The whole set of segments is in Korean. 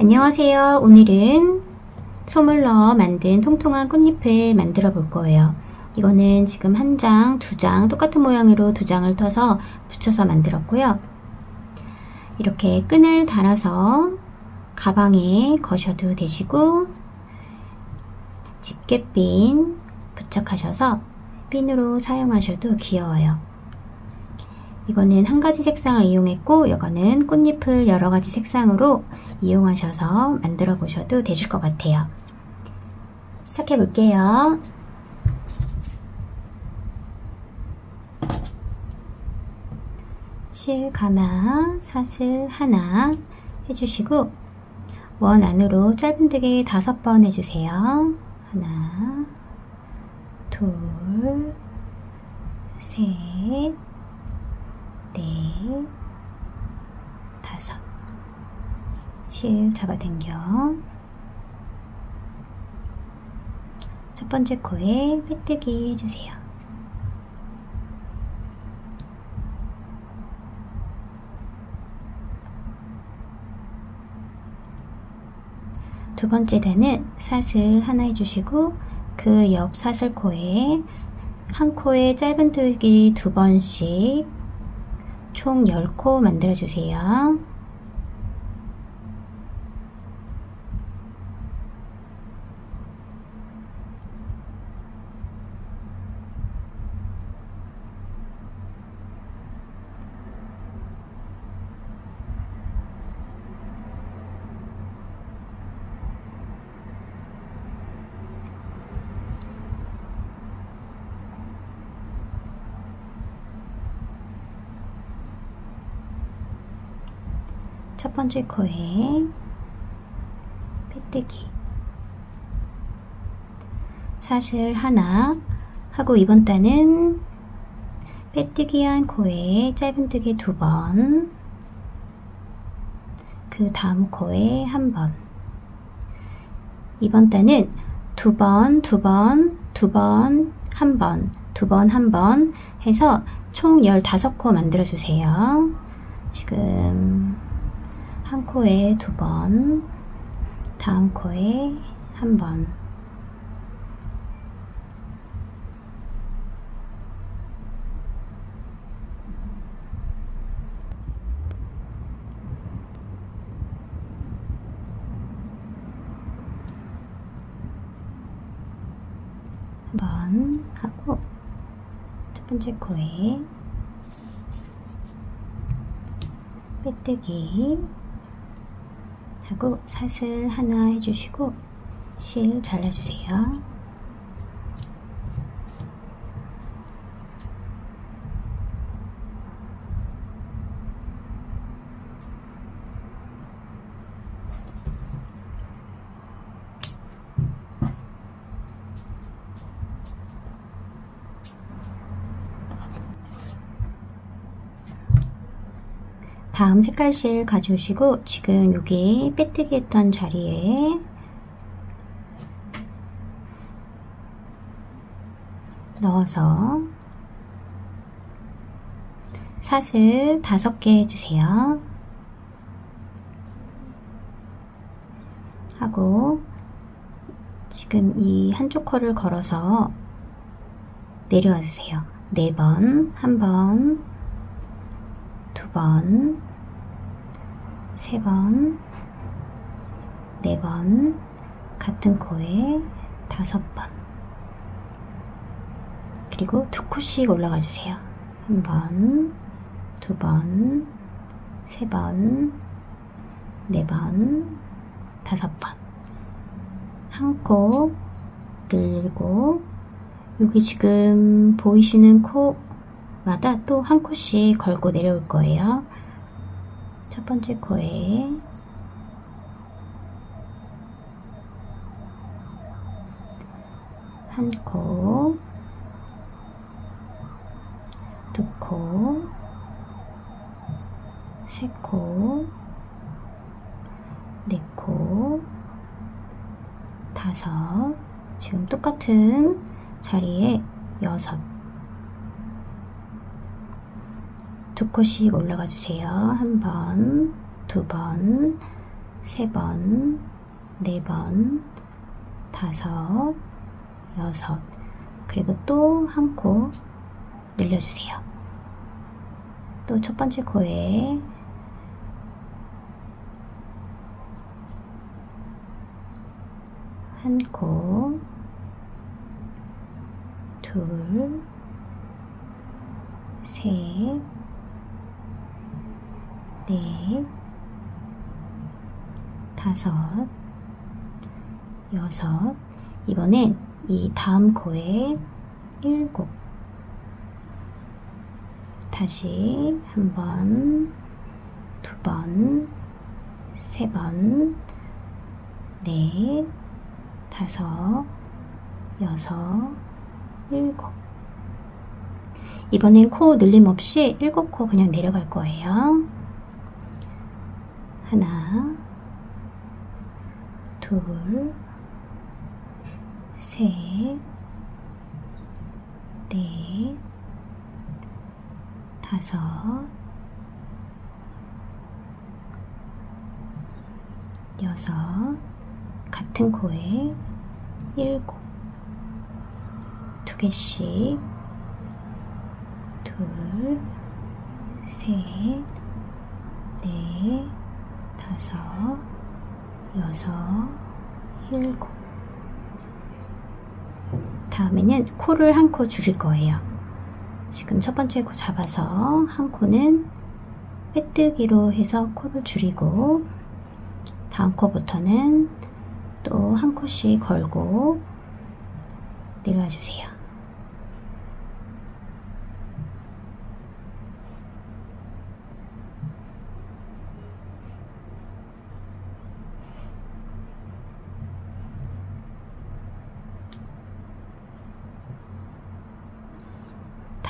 안녕하세요. 오늘은 넣어 만든 통통한 꽃잎을 만들어 볼 거예요. 이거는 지금 한 장, 두 장, 똑같은 모양으로 두 장을 떠서 붙여서 만들었고요. 이렇게 끈을 달아서 가방에 거셔도 되시고 집게핀 부착하셔서 핀으로 사용하셔도 귀여워요. 이거는 한 가지 색상을 이용했고 이거는 꽃잎을 여러 가지 색상으로 이용하셔서 만들어 보셔도 되실 것 같아요. 시작해 볼게요. 실, 가마, 사슬 하나 해주시고 원 안으로 짧은뜨기 다섯 번 해주세요. 하나, 둘, 셋, 넷, 다섯. 실 잡아당겨. 첫 번째 코에 빼뜨기 해주세요. 두 번째 단은 사슬 하나 해주시고 그 옆 사슬 코에 한 코에 짧은 뜨기 두 번씩 총 10코 만들어주세요. 첫 번째 코에 빼뜨기 사슬 하나 하고 이번 단은 빼뜨기 한 코에 짧은뜨기 두 번, 그 다음 코에 한 번. 이번 단은 두 번, 두 번, 두 번, 한 번, 두 번, 한 번 해서 총 15코 만들어주세요. 지금 한 코에 두 번, 다음 코에 한 번. 한번 하고 첫 번째 코에 빼뜨기 하고 사슬 하나 해주시고 실 잘라주세요. 다음 색깔실 가져오시고 지금 여기 빼뜨기 했던 자리에 넣어서 사슬 다섯 개 해주세요. 하고 지금 이 한쪽 컬을 걸어서 내려와 주세요. 네 번, 한 번, 두 번, 세 번, 네 번, 같은 코에 다섯 번. 그리고 두 코씩 올라가 주세요. 한 번, 두 번, 세 번, 네 번, 다섯 번. 한 코 늘리고, 여기 지금 보이시는 코마다 또 한 코씩 걸고 내려올 거예요. 첫 번째 코에. 한 코, 두 코, 세 코, 네 코, 다섯, 지금 똑같은 자리에 여섯, 두 코씩 올라가 주세요. 한 번, 두 번, 세 번, 네 번, 다섯, 여섯, 그리고 또 한 코 늘려주세요. 또 첫 번째 코에 한 코, 둘, 셋, 넷, 다섯, 여섯. 이번엔 이 다음 코에 일곱. 다시 한 번, 두 번, 세 번, 넷, 다섯, 여섯, 일곱. 이번엔 코 늘림 없이 일곱 코 그냥 내려갈 거예요. 하나, 둘, 셋, 넷, 다섯, 여섯, 같은 코에 일곱, 두 개씩, 둘, 셋, 넷, 다섯, 여섯, 일곱. 다음에는 코를 한 코 줄일 거예요. 지금 첫 번째 코 잡아서 한 코는 빼뜨기로 해서 코를 줄이고 다음 코부터는 또 한 코씩 걸고 내려와 주세요.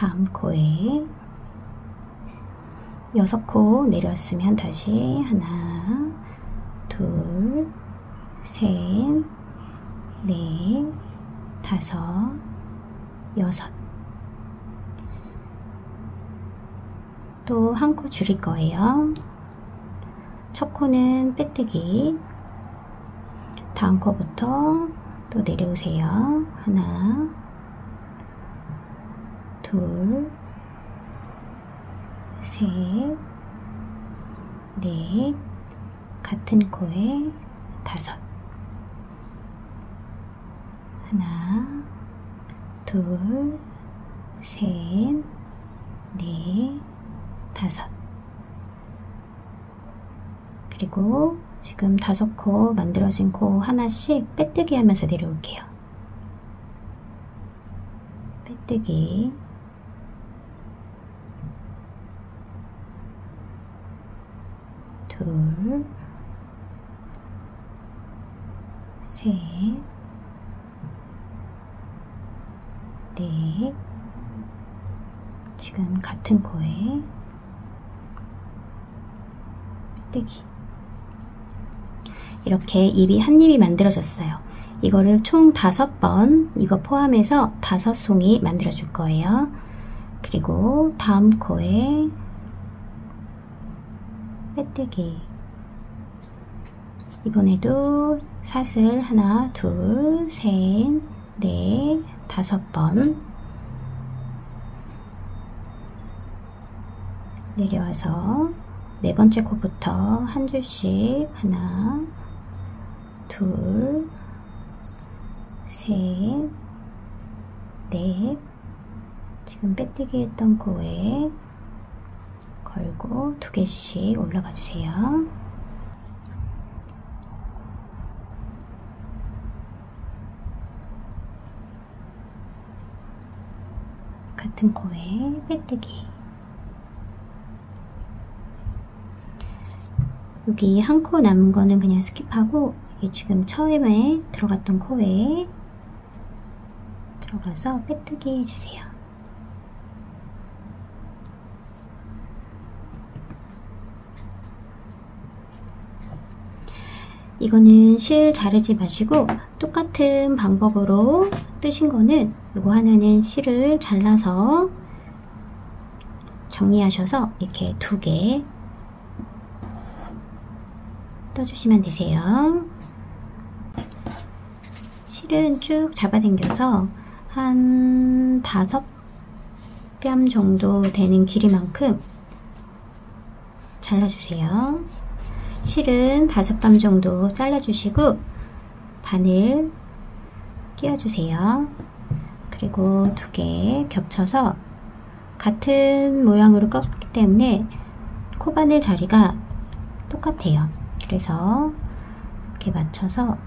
다음 코에 여섯 코 내렸으면 다시 하나, 둘, 셋, 넷, 다섯, 여섯. 또 한 코 줄일 거예요. 첫 코는 빼뜨기. 다음 코부터 또 내려오세요. 하나, 둘, 셋, 넷, 같은 코에 다섯. 하나, 둘, 셋, 넷, 다섯. 그리고 지금 다섯 코 만들어진 코 하나씩 빼뜨기 하면서 내려올게요. 빼뜨기. 둘, 셋, 넷, 지금 같은 코에 빼뜨기. 이렇게 입이 한 입이 만들어졌어요. 이거를 총 다섯 번 이거 포함해서 다섯 송이 만들어 줄 거예요. 그리고 다음 코에 빼뜨기 이번에도 사슬 하나, 둘, 셋, 넷, 다섯 번 내려와서 네 번째 코부터 한 줄씩 하나, 둘, 셋, 넷. 지금 빼뜨기 했던 코에 걸고 두 개씩 올라가 주세요. 같은 코에 빼뜨기 여기 한 코 남은 거는 그냥 skip하고 이게 지금 처음에 들어갔던 코에 들어가서 빼뜨기 해주세요. 이거는 실 자르지 마시고 똑같은 방법으로 뜨신 거는 이거 하나는 실을 잘라서 정리하셔서 이렇게 두 개 떠주시면 되세요. 실은 쭉 잡아당겨서 한 다섯 뺨 정도 되는 길이만큼 잘라주세요. 실은 다섯 감 정도 잘라주시고 바늘 끼워주세요. 그리고 두 개 겹쳐서 같은 모양으로 꺾기 때문에 코바늘 자리가 똑같아요. 그래서 이렇게 맞춰서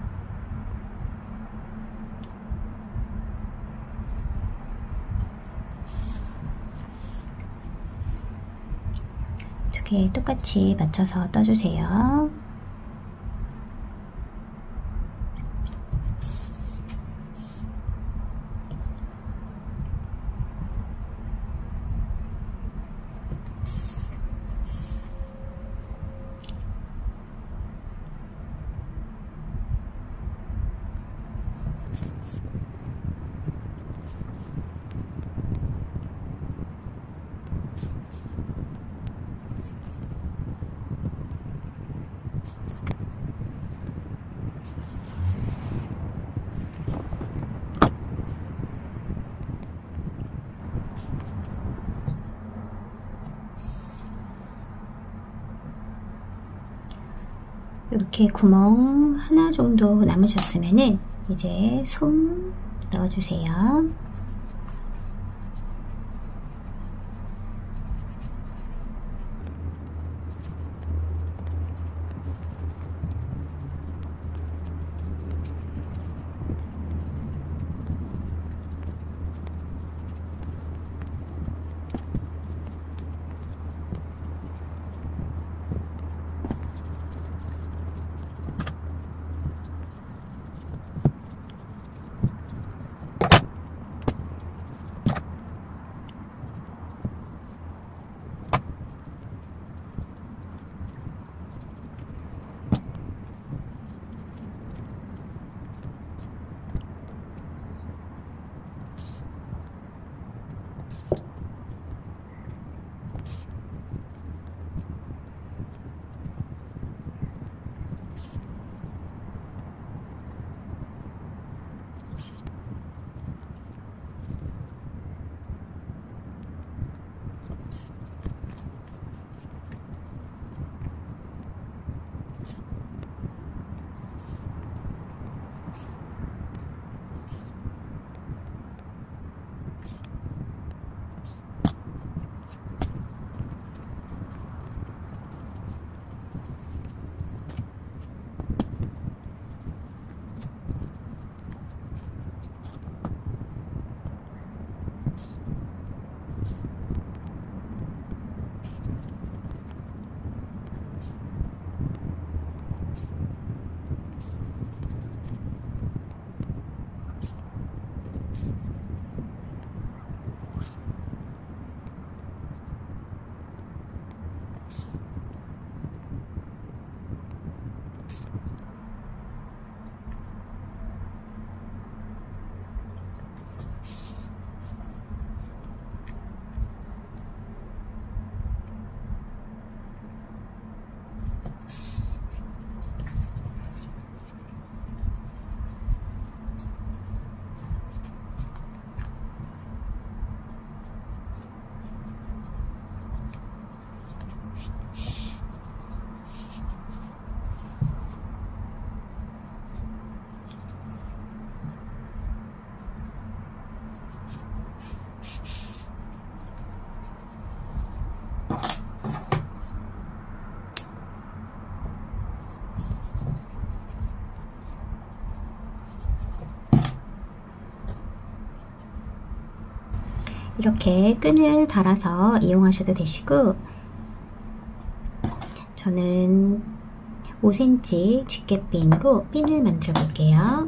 두개 똑같이 맞춰서 떠주세요. 이렇게 구멍 하나 정도 남으셨으면은 이제 솜 넣어주세요. 이렇게 끈을 달아서 이용하셔도 되시고 저는 5cm 집게핀으로 핀을 만들어 볼게요.